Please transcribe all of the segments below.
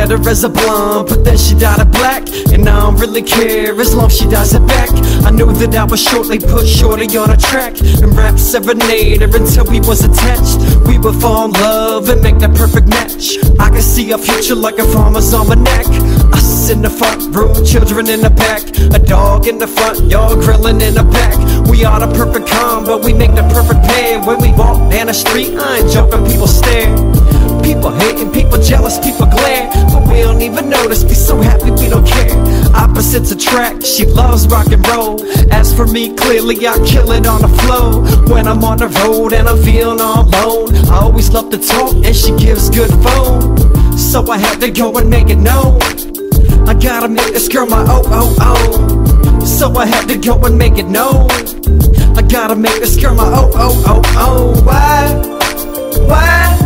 met her as a blonde, but then she dyed it black. And I don't really care as long as she dyes it back. I knew that I was shortly put shorty on a track and rap serenade her until we was attached. We would fall in love and make that perfect match. I could see a future like a farmer's almanac. Us in the front room, children in the back, a dog in the front yard grilling in the back. We are the perfect combo, we make the perfect pair. When we walk down the street, I ain't jumping, people stare. People hating, people jealous, people glare. But we don't even notice, be so happy we don't care. Opposites attract, she loves rock and roll. As for me, clearly I kill it on the flow. When I'm on the road and I'm feeling all alone I always love to talk and she gives good phone. So I had to go and make it known. I gotta make this girl my oh oh oh. So I had to go and make it known. I gotta make this girl my oh oh oh oh. Why? Why?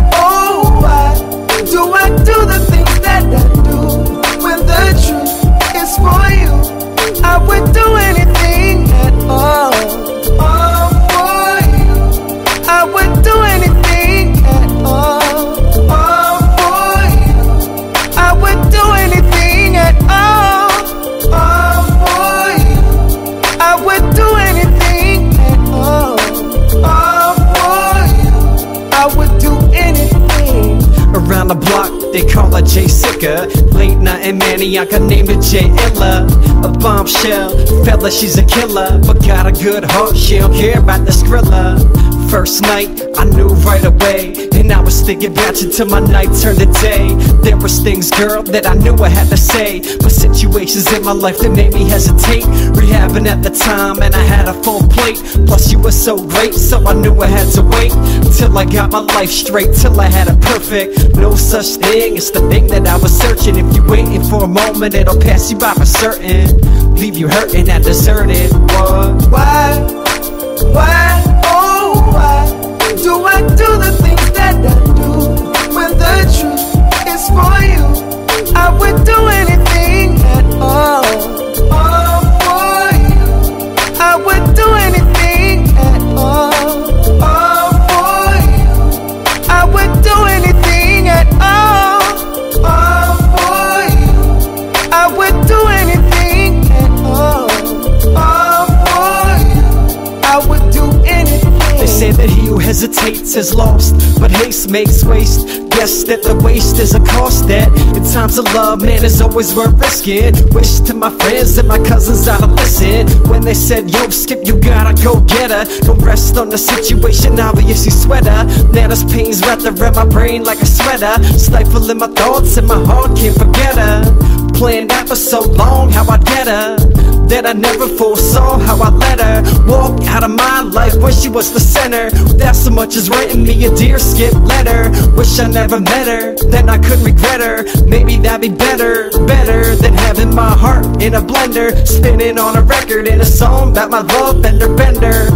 They call her Jay Sicker. Late night and maniac, I named her Jay Illa. A bombshell, fella, she's a killer. But got a good heart, she don't care about the skrilla. First night, I knew right away. And I was thinking about you till my night turned to day. There was things, girl, that I knew I had to say. But situations in my life that made me hesitate. Rehabbing at the time, and I had a full plate. Plus, you were so great, so I knew I had to wait. Till I got my life straight, till I had it perfect. No such thing, it's the thing that I was searching. If you're waiting for a moment, it'll pass you by for certain. Leave you hurting and deserted. What? Why? Why? Oh, why do I do the things that I do when the truth is for you? I would do anything at all who hesitates is lost, but haste makes waste. Guess that the waste is a cost that in times of love, man, is always worth risking. Wish to my friends and my cousins I'd have when they said, Yo, Skip, you gotta go get her. Don't rest on the situation, obviously sweater. Now this pain's wrapped around my brain like a sweater, stifling my thoughts and my heart can't forget her. Planned out for so long, how I get her that I never foresaw how I let her walk out of my life when she was the center. Without so much as writing me a dear skip letter. Wish I never met her, then I could regret her. Maybe that'd be better, better than having my heart in a blender, spinning on a record in a song about my love bender, bender?